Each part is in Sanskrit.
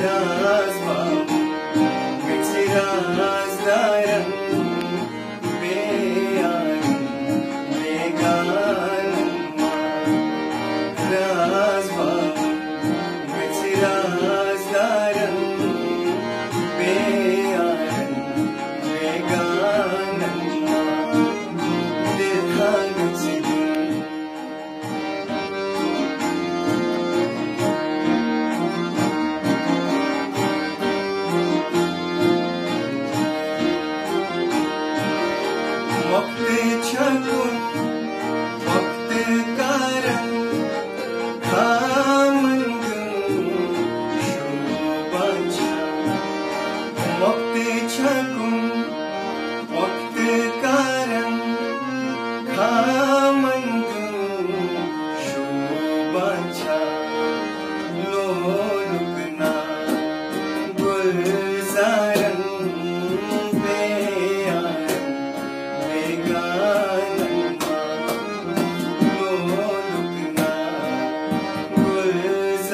Yeah.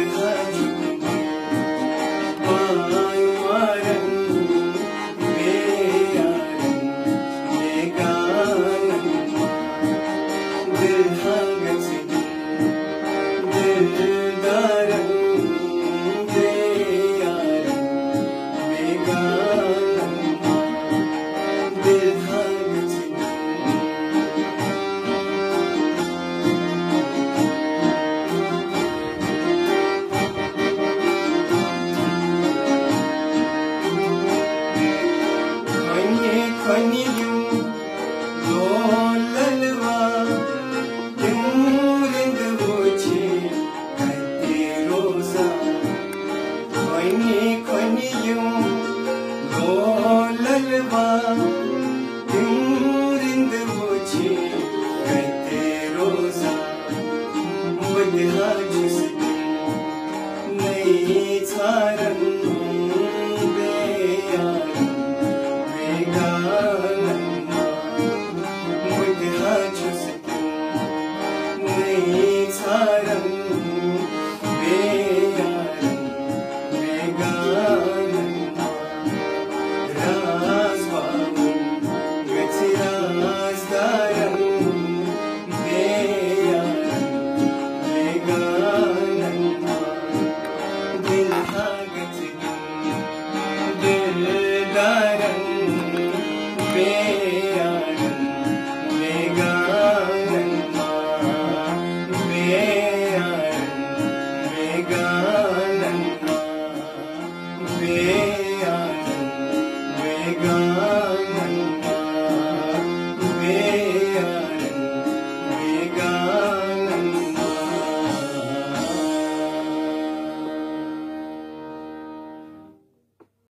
good love. night and be